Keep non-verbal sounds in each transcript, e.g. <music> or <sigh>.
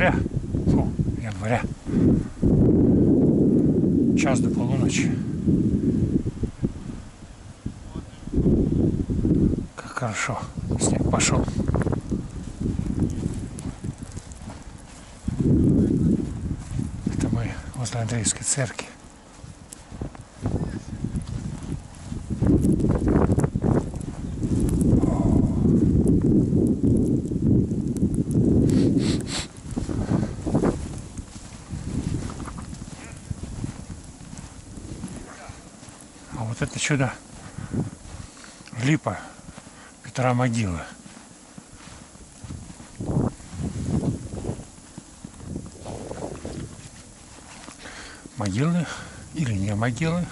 декабря, фу, января, час до полуночи. Как хорошо, снег пошел. Это мы возле Андреевской церкви. А вот это чудо липа Петра Могилы. Могилы или не могилы.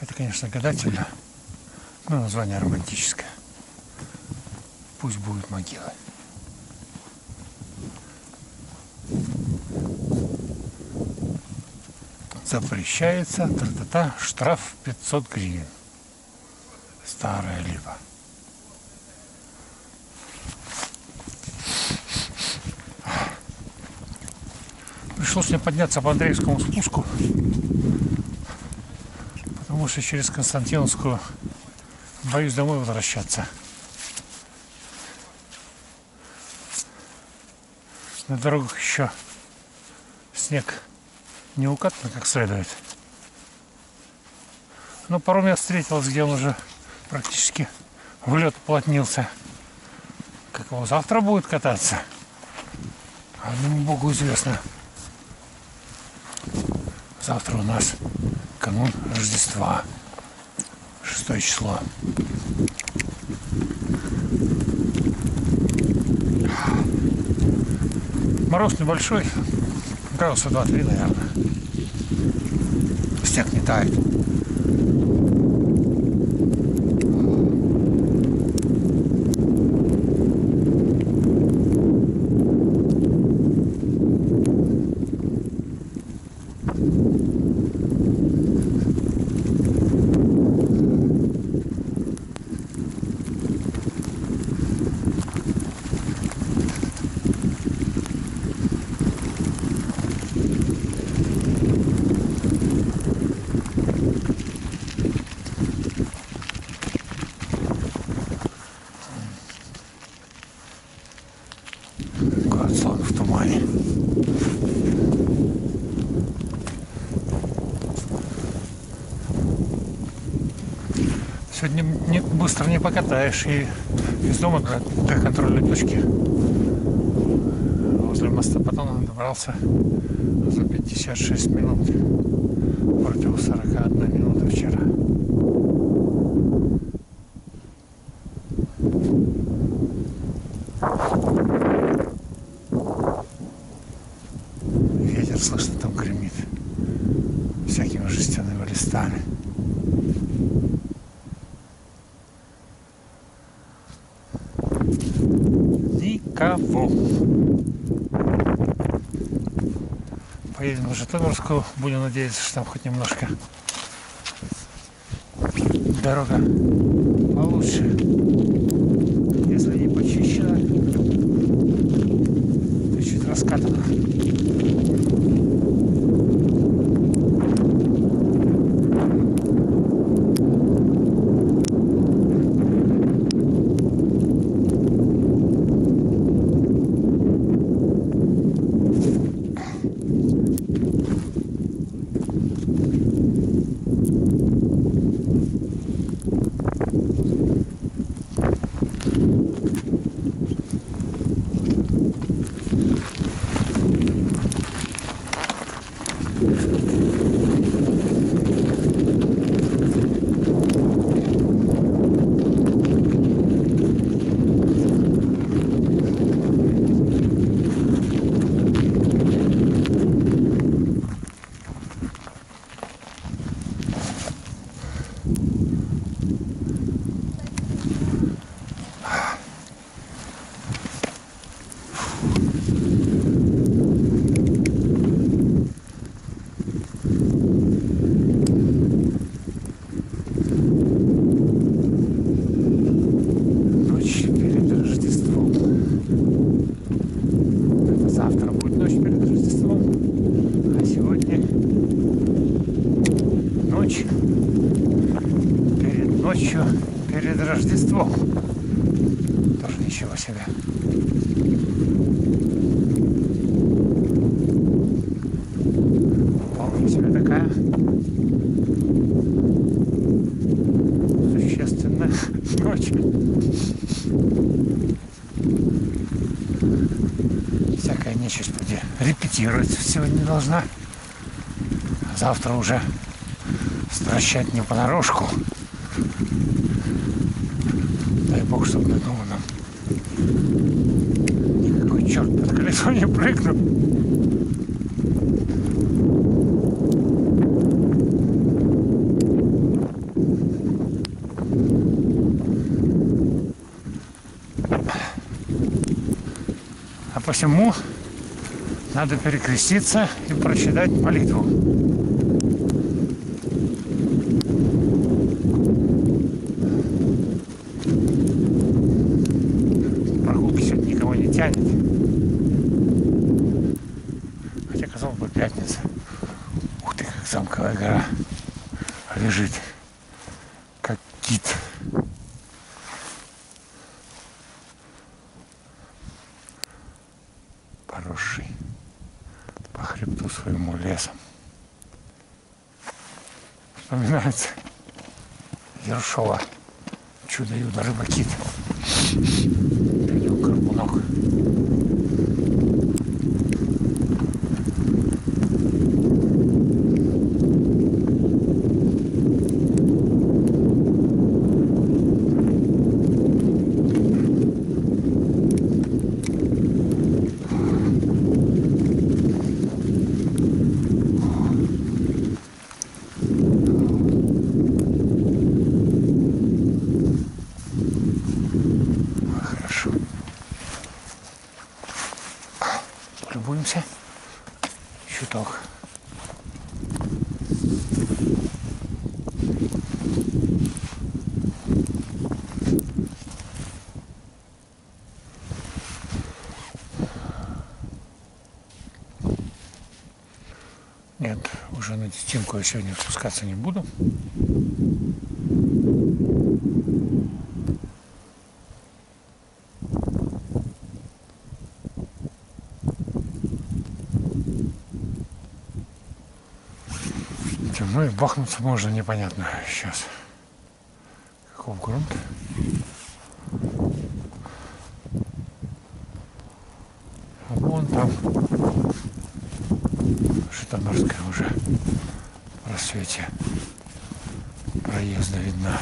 Это, конечно, гадательно, но название романтическое. Пусть будут могилы. Запрещается, тра-та-та, штраф 500 гривен. Старая липа. Пришлось мне подняться по Андреевскому спуску, потому что через Константиновскую боюсь домой возвращаться. На дорогах еще снег не укатан как следует. Но пару мест встретилось, где он уже практически в лед уплотнился. Как его завтра будет кататься? Одному Богу известно. Завтра у нас канун Рождества. Шестое число. Мороз небольшой, градуса 2-3, наверное. Снег не Город слон в тумане. Сегодня не, быстро не покатаешь и из дома до, до контрольной точки. Возле моста потом добрался за 56 минут против 41 минуты вчера. Слышно там гремит всякими жестяными листами. Никого. Поедем на Житомирскую. Будем надеяться, что там хоть немножко дорога получше. Если не почищена, то чуть раскатана. Себе. Вполне себе такая существенная <laughs> ночь. Всякая нечисть вроде репетировать сегодня должна. Завтра уже стращать не понарошку. Дай бог, чтобы на колесо не прыгнул. А посему надо перекреститься и прочитать молитву. Лежит. Как кит. поросший по хребту своему лесом. Вспоминается Ершова. Чудо-юдо рыбакит. Видел карбунок. Любуемся. Чуток. Нет, уже на детинку я сегодня спускаться не буду. Темно и бахнуться можно непонятно сейчас. Каков грунт? А Вон там Житомирская уже в рассвете проезда видна.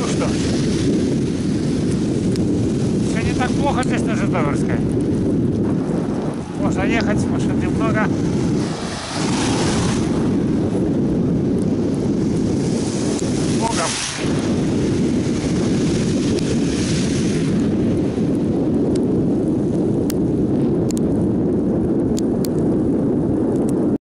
Ну что, все не так